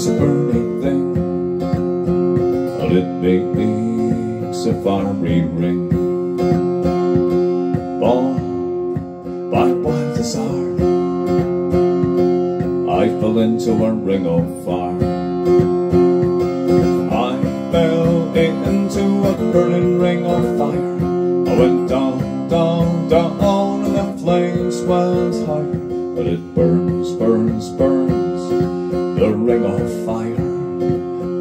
is a burning thing. A it makes a fiery ring. Born by wild desire. I fell into a ring of fire. I fell into a burning ring of fire. I went down, down, down And the flames went higher. But it burns, burns, burns the ring of fire,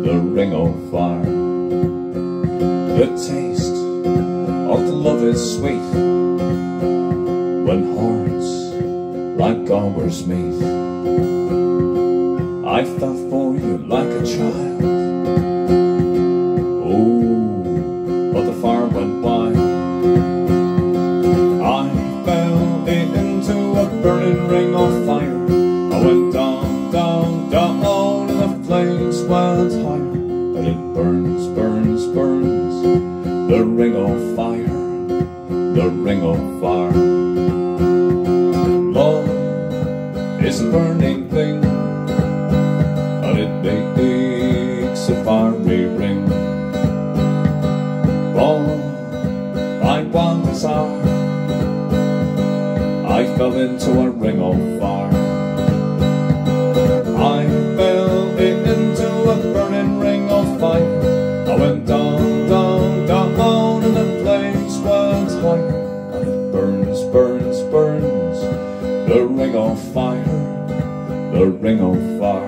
the ring of fire. The taste of the love is sweet when hearts like ours meet. I fell for you like a child. Oh, but the fire went by. I fell into a burning ring of fire. I went down, higher. But it burns, burns, burns, the ring of fire, the ring of fire. Love is a burning thing, but it makes a fiery ring. Born by one desire, I fell into a ring of fire. The ring of fire, the ring of fire.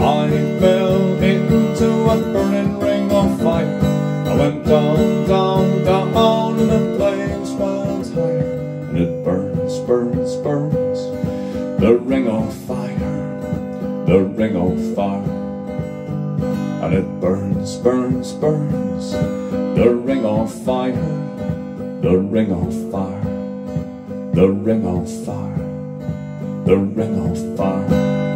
I fell into a burning ring of fire. I went down, down, down, and the flames went higher. And it burns, burns, burns, the ring of fire, the ring of fire. And it burns, burns, burns, the ring of fire, the ring of fire, the ring of fire, the ring of fire.